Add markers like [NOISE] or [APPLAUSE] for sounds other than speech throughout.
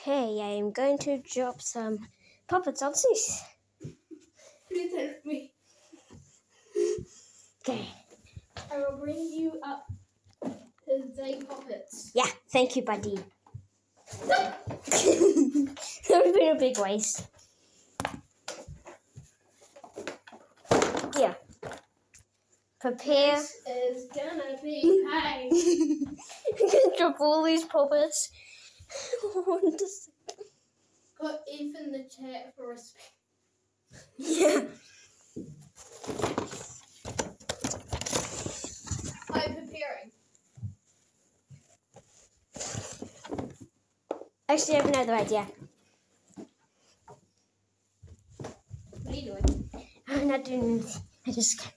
Okay, I am going to drop some pop its on this. Please help me. Okay. I will bring you up to the pop its. Yeah, thank you, buddy. [LAUGHS] that would have been a big waste. Yeah. Prepare. This is gonna be [LAUGHS] pain. I'm [LAUGHS] gonna drop all these pop its. [LAUGHS] One to s- Put Eve in the chat for respect. yeah. I'm preparing. Actually, I have another idea. What are you doing? I'm not doing anything. I just.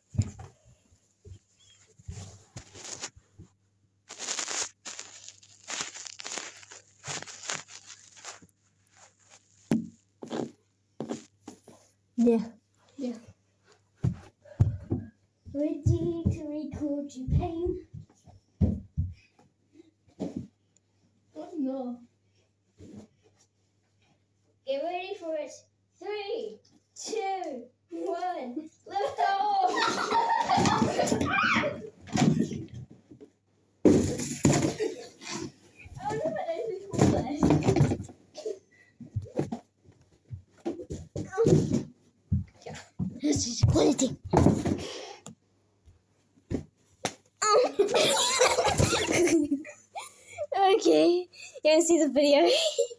Yeah. Yeah. Ready to record your pain. Oh no. Get ready for it. Three, two, one. Lift off. I wonder what I should call this. Is okay, you want to see the video? [LAUGHS]